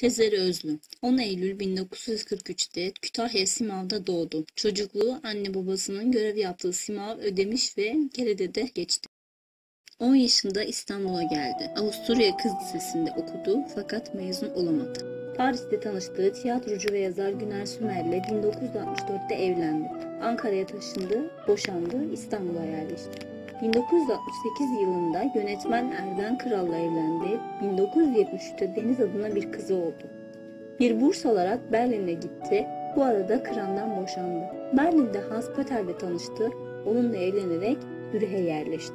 Tezer Özlü 10 Eylül 1943'te Kütahya Simav'da doğdu. Çocukluğu anne babasının görev yaptığı Simav, Ödemiş ve Gerede'de geçti. 10 yaşında İstanbul'a geldi. Avusturya Kız Lisesi'nde okudu fakat mezun olamadı. Paris'te tanıştığı tiyatrocu ve yazar Güner Sümer'le 1964'te evlendi. Ankara'ya taşındı, boşandı, İstanbul'a yerleşti. 1968 yılında yönetmen Erden Kral'la evlendi. 1973'te Deniz adına bir kızı oldu. Bir burs alarak Berlin'e gitti. Bu arada Kran'dan boşandı. Berlin'de Hans Pöter'le tanıştı. Onunla evlenerek Zürih'e yerleşti.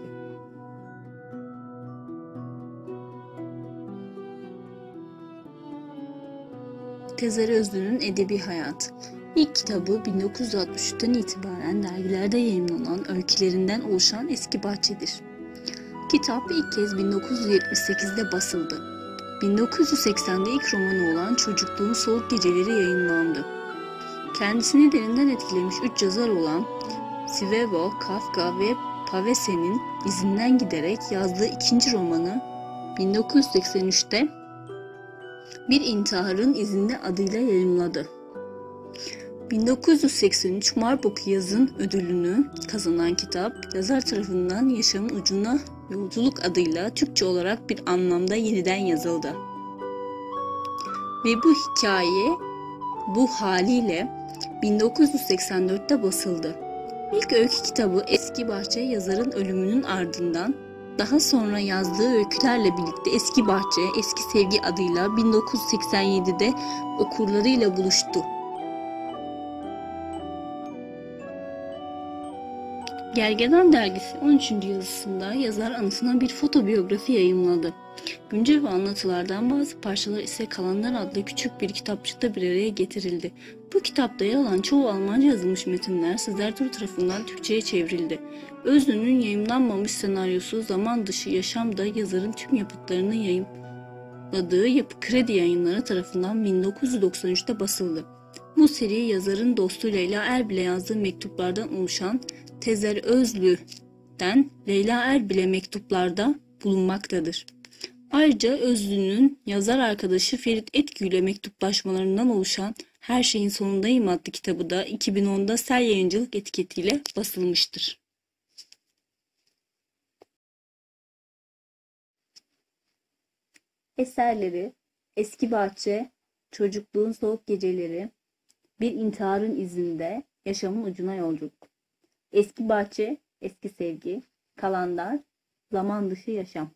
Tezer Özlü'nün Edebi Hayatı İlk kitabı 1963'ten itibaren dergilerde yayınlanan öykülerinden oluşan Eski Bahçedir. Kitap ilk kez 1978'de basıldı. 1980'de ilk romanı olan Çocukluğun Soğuk Geceleri yayınlandı. Kendisini derinden etkilemiş üç yazar olan Sivevo, Kafka ve Pavese'nin izinden giderek yazdığı ikinci romanı 1983'te Bir İntiharın İzinde adıyla yayımladı. 1983 Marbok Yazın ödülünü kazanan kitap, yazar tarafından Yaşamın Ucuna Yolculuk adıyla Türkçe olarak bir anlamda yeniden yazıldı. Ve bu hikaye bu haliyle 1984'te basıldı. İlk öykü kitabı Eski Bahçe yazarın ölümünün ardından daha sonra yazdığı öykülerle birlikte Eski Bahçe, Eski Sevgi adıyla 1987'de okurlarıyla buluştu. Gergedan dergisi 13. yazısında yazar anısına bir fotobiyografi yayımladı. Güncel ve anlatılardan bazı parçalar ise Kalanlar adlı küçük bir kitapçıkta bir araya getirildi. Bu kitapta yer alan çoğu Almanca yazılmış metinler Sizler Tur tarafından Türkçe'ye çevrildi. Özlü'nün yayımlanmamış senaryosu Zaman Dışı Yaşam'da yazarın tüm yapıtlarını yayımladığı Yapı Kredi Yayınları tarafından 1993'te basıldı. Bu seri yazarın dostu Leyla Erbil'e yazdığı mektuplardan oluşan Tezer Özlü'den Leyla Erbil'e mektuplarda bulunmaktadır. Ayrıca Özlü'nün yazar arkadaşı Ferit Etkü ile mektuplaşmalarından oluşan Her Şeyin Sonundayım adlı kitabı da 2010'da Sel Yayıncılık etiketiyle basılmıştır. Eserleri Eski Bahçe, Çocukluğun Soğuk Geceleri, Bir İntiharın İzinde, Yaşamın Ucuna Yolculuk. Eski bahçe, eski sevgi, kalanlar, zaman dışı yaşam.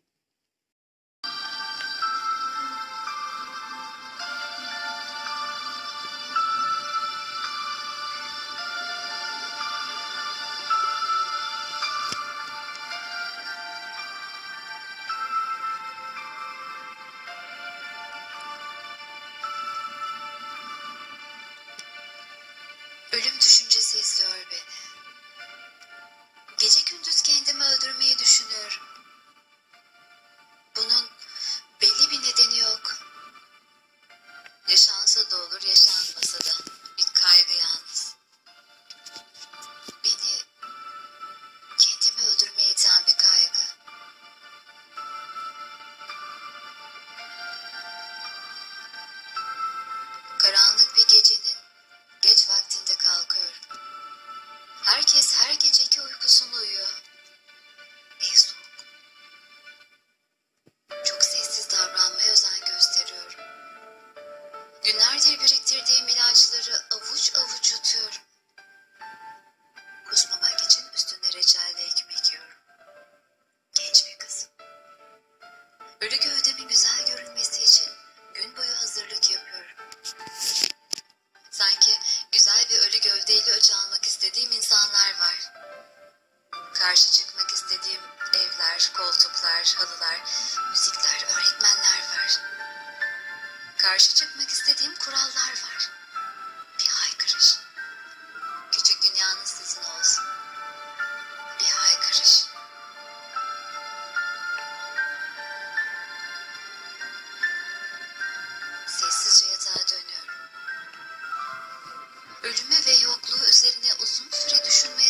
Ölüm düşüncesi izliyor beni. Gece gündüz kendimi öldürmeyi düşünüyorum. Uykusunu uyuyor. Ev soğuk. Çok sessiz davranmaya özen gösteriyorum. Günlerdir biriktirdiğim ilaçları avuç avuç yutuyorum. Kusmamak için üstüne reçelle ekmek yiyorum. Genç bir kızım. Ölü gövdemin güzel görünmesi Çıkmak istediğim kurallar var. Bir haykırış. Küçük dünyanız sizin olsun. Bir haykırış. Sessizce yatağa dönüyorum. Ölümü ve yokluğu üzerine uzun süre düşünmeye